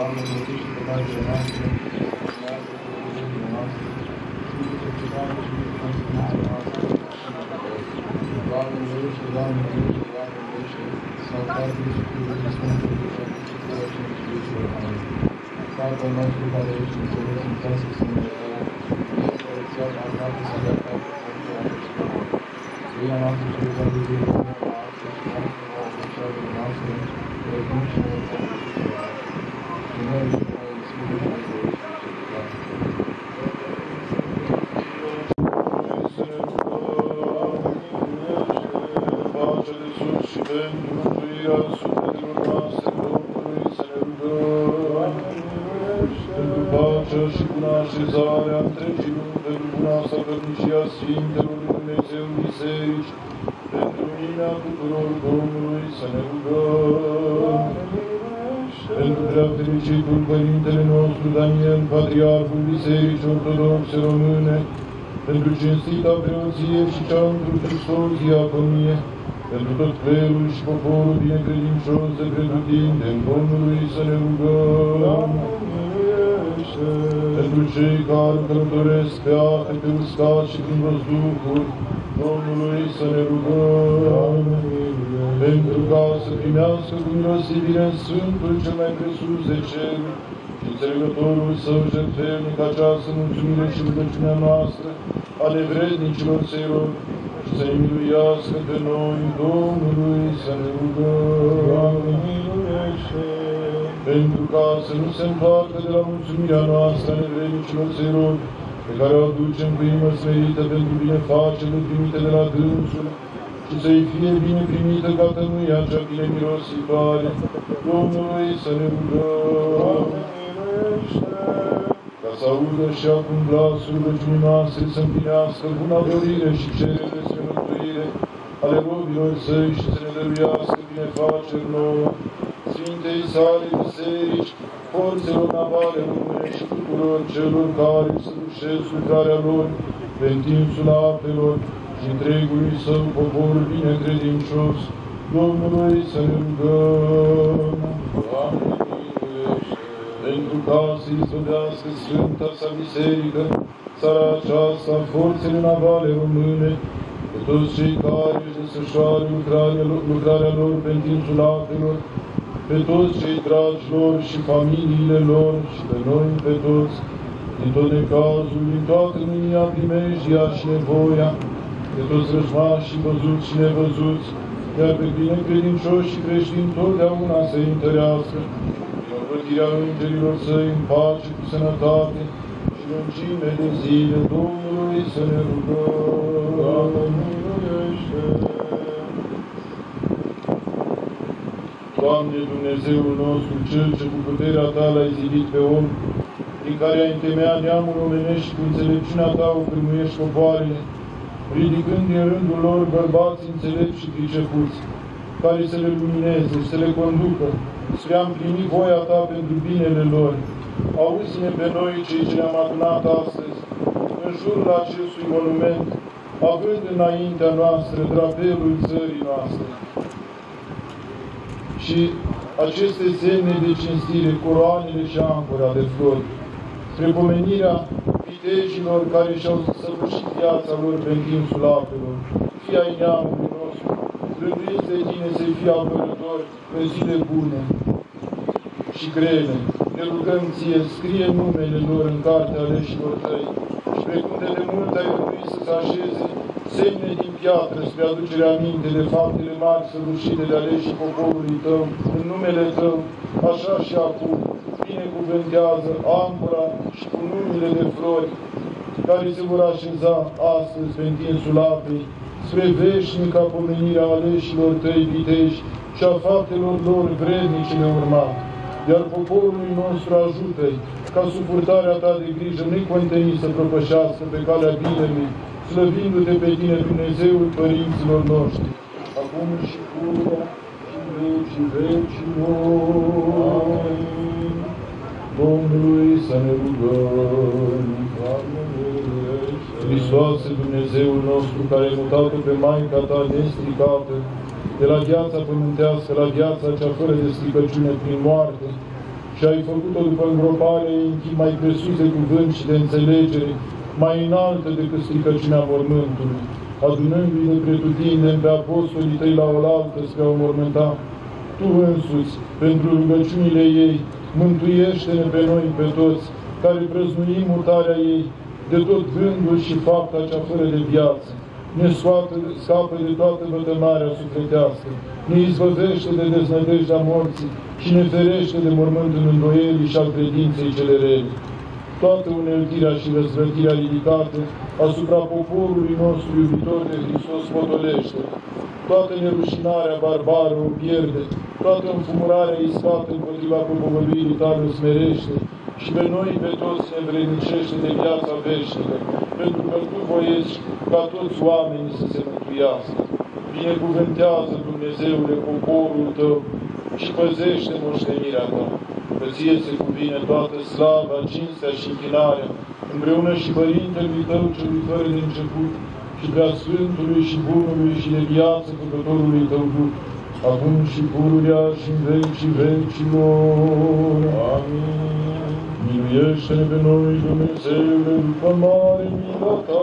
Doamne, mântuiește păcatele noastre, luminează rugăciunile noastre, Sfântul Doamne și Sfântul noastre. Doamne, miluiește, Doamne, miluiește, Doamne, miluiește, sau Tatăl și Fiul și Sfântul Duh, și acum și pururea și în vecii vecilor. Amin. Tatăl nostru care ești în cer, sfințească să numele Tău, ești părăția ta, Tatăl să dea ta, Via noastră și de toate zilele noastre și noastră nouă greșeală noastre, precum și noi și noi și noi Sfântul și noi Pace de sus și pentru mântuirea sufletelor noastre, Domnului să ne rugăm. Pentru pacea și buna așezare a întregii lumi, pentru buna statornicia Sfintelor lui Dumnezeu Biserici, pentru lumina tuturor Domnului să ne rugăm. Pentru prea fericitul Părintele nostru Daniel, Patriarhul Bisericii Ortodoxe Române, pentru cinstita preoție și cea întru Hristos diaconie, pentru tot clerul și poporul binecredincios de pretutindeni Domnului să ne rugăm. Pentru cei care călătoresc pe ape, pe uscat și prin văzduhuri, Domnului să ne rugăm. Pentru ca să primească cu milosivire în Sfântul cel mai presus de cer și înțelegătorul său jertfelnic această mulțumire și rugăciunea noastră ale vrednicilor să-i rog și să-i miluiască pe noi, Domnului să ne rugăm. Pentru ca să nu se întoarcă de la mulțumirea noastră ale vrednicilor să-i rog, pe care o aducem cu inimă smerită pentru binefacere primite de la dânsul, și să-i fie bine primită ca tămâia cea bine mirositoare, Domnului să ne rugăm. Ca să audă și acum glasul rugăciunii noastre să împlinească buna dorire și cerere spre mântuire ale robilor săi și să ne dăruiască binefaceri nouă, Sfintei sale biserici, forțelor navale române și tuturor celor care să dușesc lucrarea lor pe întinsul apelor și întregului său popor binecredincios, Domnului să ne rugăm. Doamne, miluiește! Pentru ca să izbăvească Sfânta sa Biserică, țara aceasta, forțele navale române, pe toți cei care își desfășoară lucrarea, lor- lucrarea lor pe întinsul apelor, pe toți cei dragi lor și familiile lor și pe noi pe toți, din tot necazul, din toată mânia, primejdia și nevoia, pe toți rășmașii văzuți și nevăzuți, iar pe binecredincioși și creștini totdeauna să întărească, prin ocrotirea îngerilor săi în pace cu sănătate și lungime de zile Domnului să ne rugăm. Doamne, miluiește! Doamne Dumnezeul nostru, Cel ce cu puterea Ta l-ai zidit pe om, prin care ai întemeiat neamul omenesc și cu înțelepciunea Ta o primuiești popoarele, ridicând din rândul lor bărbați înțelepți și pricepuți, care să le lumineze și să le conducă spre a împlini voia Ta pentru binele lor. Auzi-ne pe noi, cei ce ne-am adunat astăzi, în jurul acestui monument, având înaintea noastră drapelul țării noastre. Și aceste semne de cinstire, coroanele și ancora de flori, spre pomenirea vitejilor care și-au săvârșit viața lor pe întinsul apelor, fie ai neamului nostru, rânduiți de tine să-i fie apărători în zile bune și grele. Ne rugăm ție, scrie numele lor în cartea aleșilor tăi și precum de demult ai rânduit să se așeze semne din piatră spre aducerea aminte de faptele mari săvârșite de aleșii poporului tău, în numele tău, așa și acum, binecuvântează ancora și cu numele de flori care se vor așeza astăzi pe întinsul apei, spre veșnica pomenirea aleșilor tăi vitești și a faptelor lor vrednice de urmat. Iar poporului nostru ajută-i ca sub purtarea ta de grijă necontenit să propășească pe calea binelui, slăvindu-te pe tine, Dumnezeul părinților noștri, acum și pururea și în vecii vecilor. Domnului să ne rugăm. Miluiește! Hristoase Dumnezeul nostru, care ai mutat pe Maica ta nestricată, de la viața pământească la viața cea fără de stricăciune prin moarte, și ai făcut-o după îngropare în mai presus de cuvânt și de înțelegere, mai înaltă decât stricăciunea mormântului, adunându-i de pretutindeni pe apostolii tăi la oaltă spre a mormânta. Tu însuți, pentru rugăciunile ei, mântuiește-ne pe noi, pe toți, care prăznuim mutarea ei, de tot gândul și fapta cea fără de viață, ne scoată, scapă de toată vătămarea sufletească, ne izbăvește de deznădejdea morții și ne ferește de mormântul îndoielii și al credinței cele rele. Toată uneltirea și răzvrătirea ridicată asupra poporului nostru iubitor de Hristos potolește. Toată nerușinarea barbară o pierde, toată înfumurarea iscată împotriva propovăduirii tale o smerește, și pe noi, pe toți, ne învrednicește de viața veșnică, pentru că Tu voiești ca toți oamenii să se mântuiască. Binecuvântează, Dumnezeule, poporul Tău și păzește moștenirea Ta. Că Ție se cuvine toată slava, cinstea și închinarea, împreună și Părintelui Tău celui fără de început, și prea Sfântului și Bunului și de viață Făcătorului Tău Duh, acum și pururea și în veci și vecilor. Amin. Miluiește-ne pe noi, Dumnezeule, după mare mila Ta,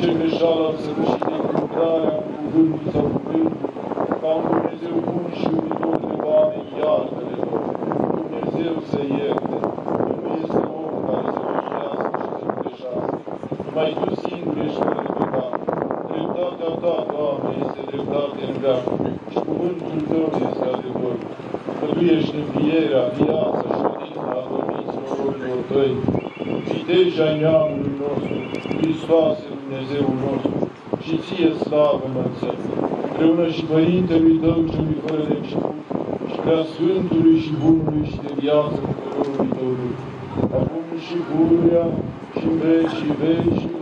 cei greșeală săvârșită lucrarea cu gândul sau cu gândul, ca un Dumnezeu bun și iubitor de oameni, iartă-le lor. Dumnezeu să ierte. Nu este om care să greșească și să greșească. Mai tu singur ești fără păcat. Dreptatea ta, Doamne, este dreptate în veac și cuvântul tău este adevărul. Că tu ești învierea, viața și odihna a domniților orilor tăi. Vitejea neamului nostru, Hristoase, Părintelui Tău celui fără de început și prea Sfântului și Bunului și de viață Cuvântului Tău, acum și pururea și în veci și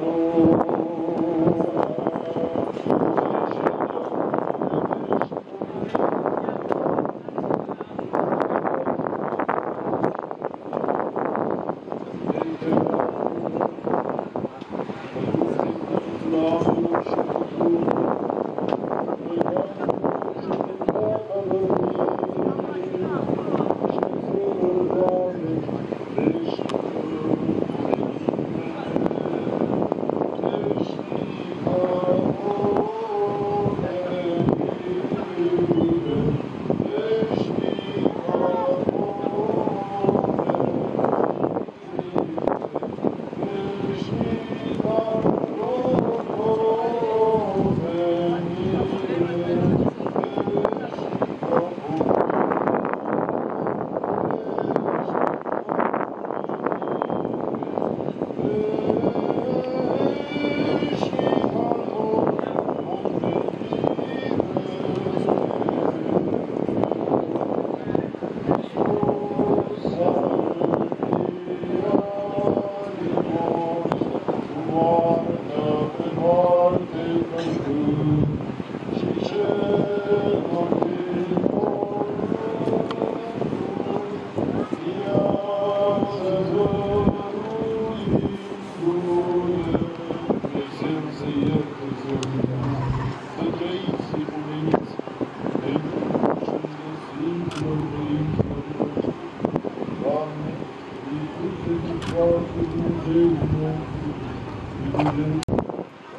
veci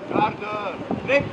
Gardă pe